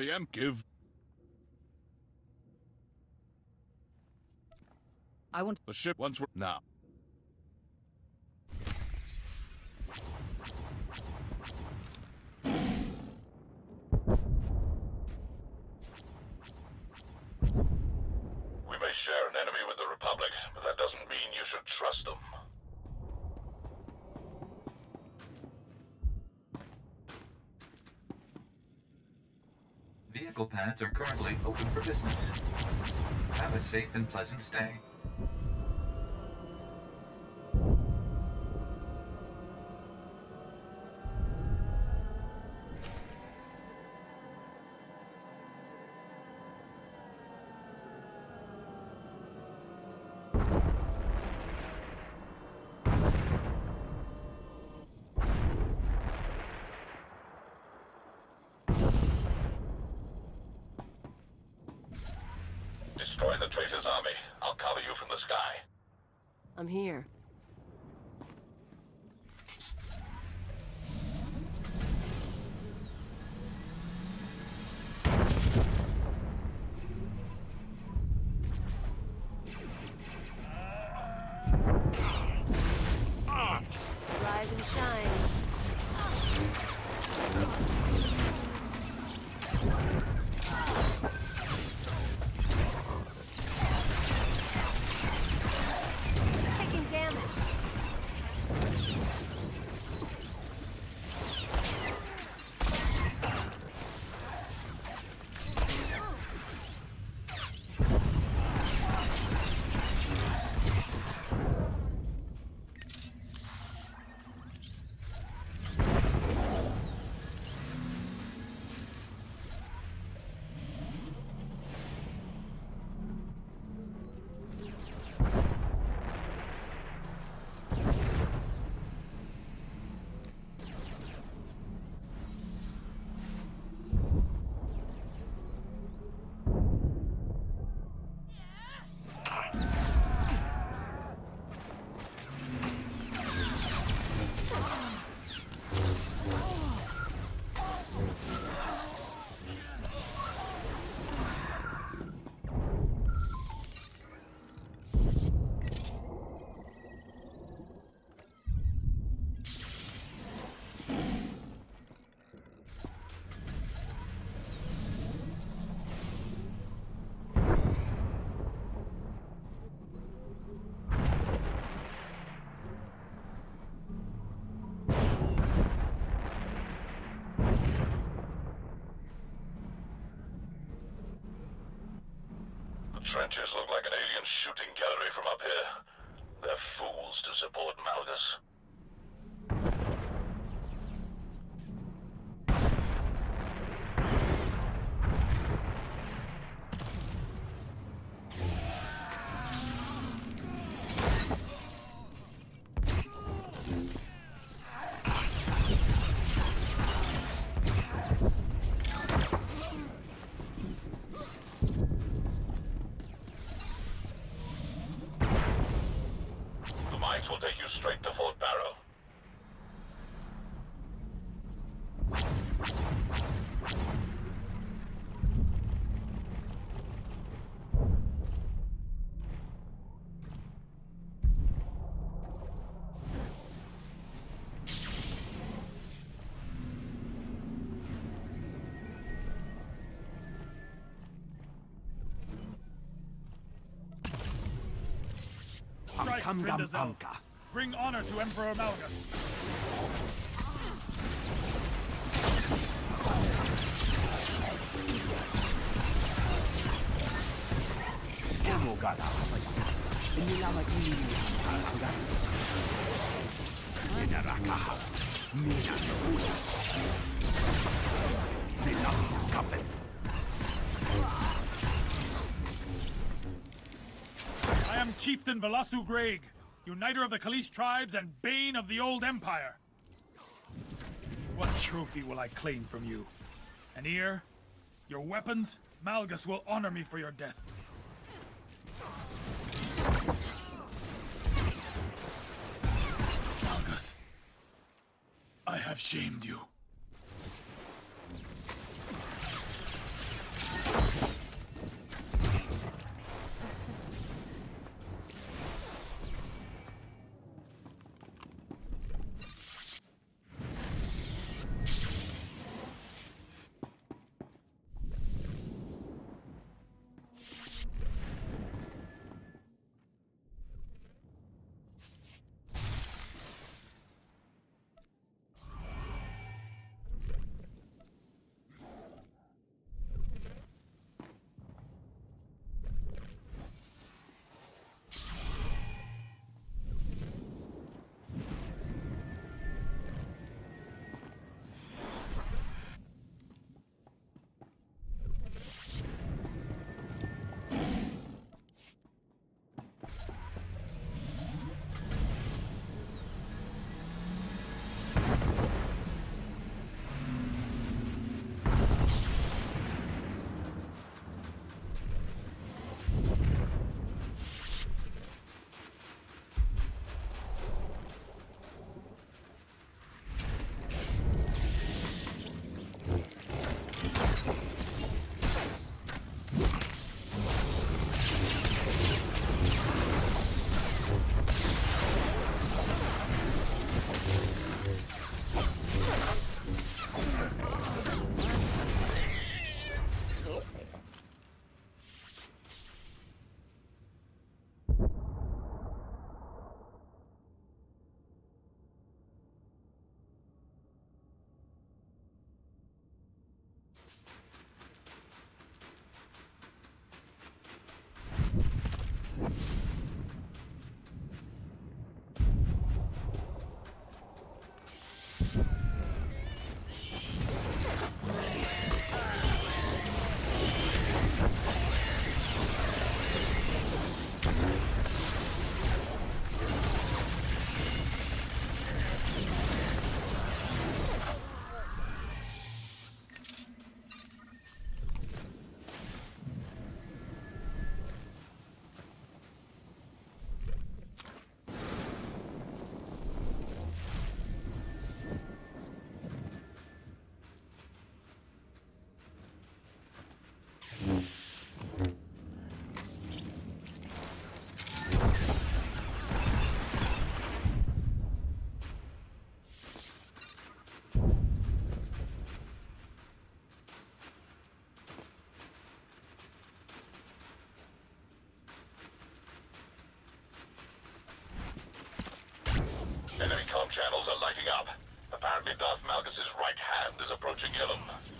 the give. I want. The ship once were now. We may share an enemy with the Republic, but that doesn't mean you should trust them. Vehicle pads are currently open for business. Have a safe and pleasant stay. Trenches look like an alien shooting gallery from up here. They're fools to support Malgus. Strike, Kam Trindazel. Bring honor to Emperor Malgus. Emo gada. Inilama ini hanggang. Minarakaha. Minanukuya. Nilam kapel. I am Chieftain Velasu Graege, uniter of the Kaleesh tribes and bane of the old empire. What trophy will I claim from you? An ear? Your weapons? Malgus will honor me for your death. Malgus, I have shamed you. Darth Malgus' right hand is approaching Ilum.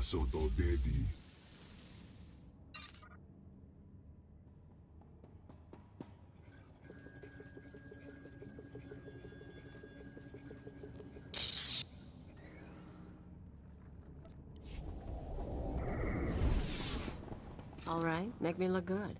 Soto Dedi. All right, make me look good.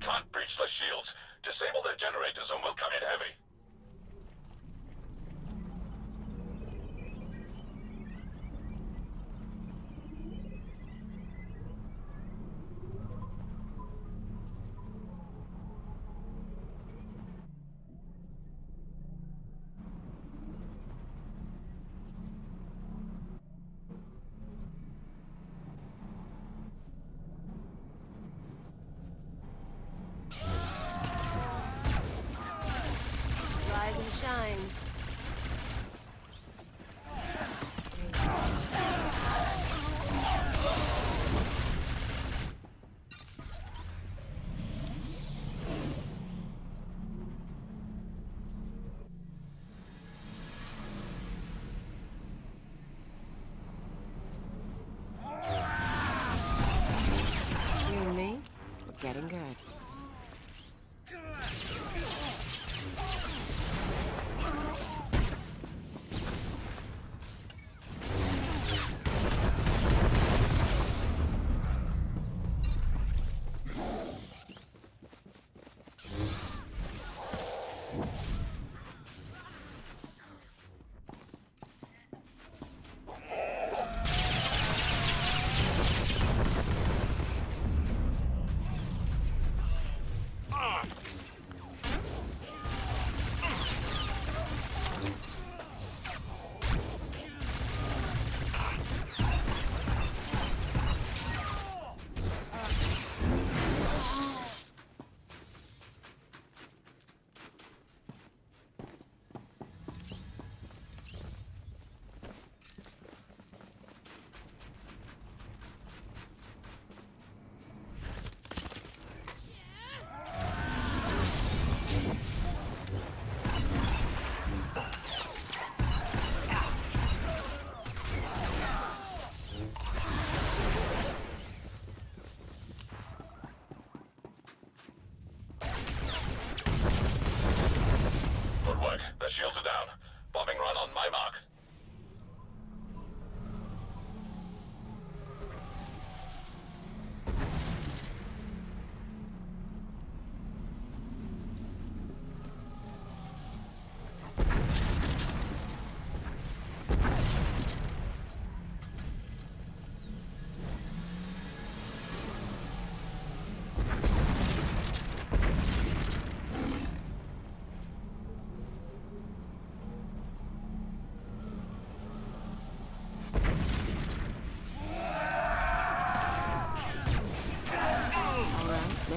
can't breach the shields. Disable their generators and we'll come in heavy. Getting good.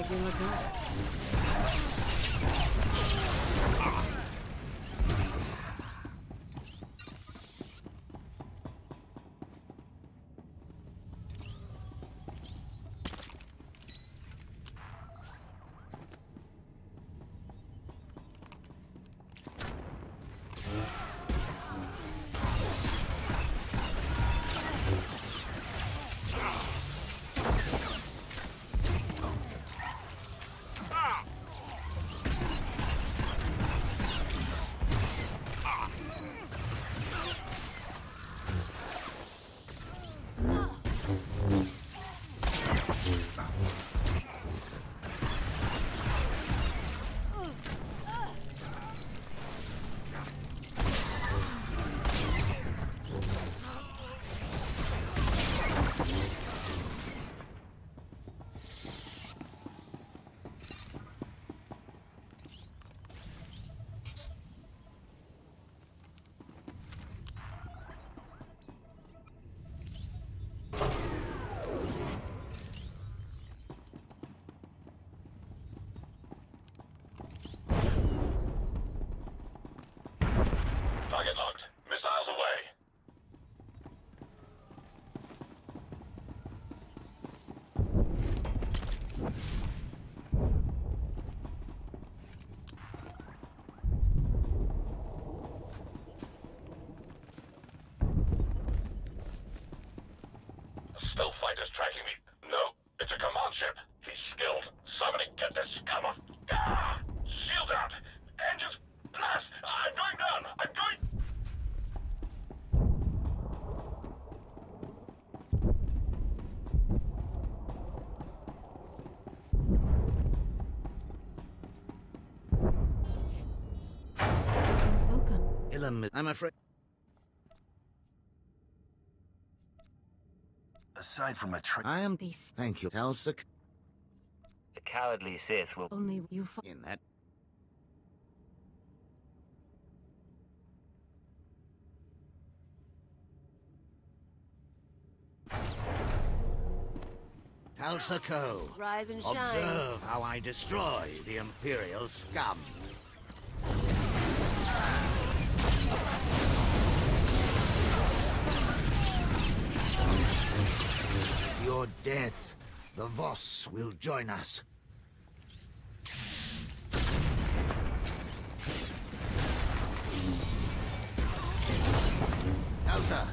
All right, make me look good. Stealth fighter's tracking me. No, it's a command ship. He's skilled. Somebody get this scum off. Ah! Shield out! Engines blast! I'm going down! I'm going... Welcome. I'm afraid... Aside from a trick, I am. Beast. Thank you, Talsuk. The cowardly Sith will Only you fought. In that. Talsako. Rise and shine. Observe how I destroy the Imperial scum. With Your death, the Voss will join us. Elsa,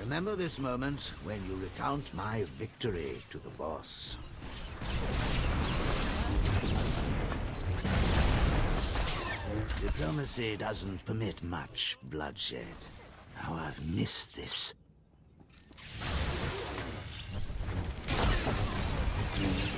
remember this moment when you recount my victory to the Voss. Diplomacy doesn't permit much bloodshed. How I've missed this. Elsa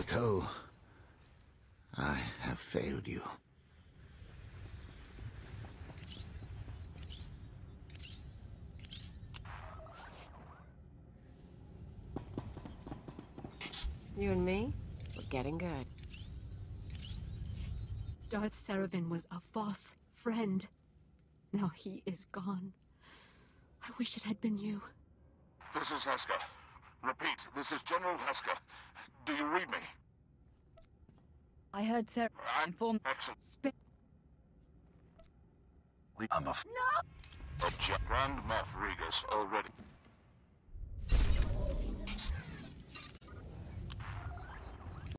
Ko, I have failed you. You and me, we're getting good. Darth Serevin was a false friend. Now he is gone. I wish it had been you. This is Heska. Repeat, this is General Heska. Do you read me? I heard Sarah I'm inform. excellent. Sp- I'm a f- Object Grand Moff Regus already.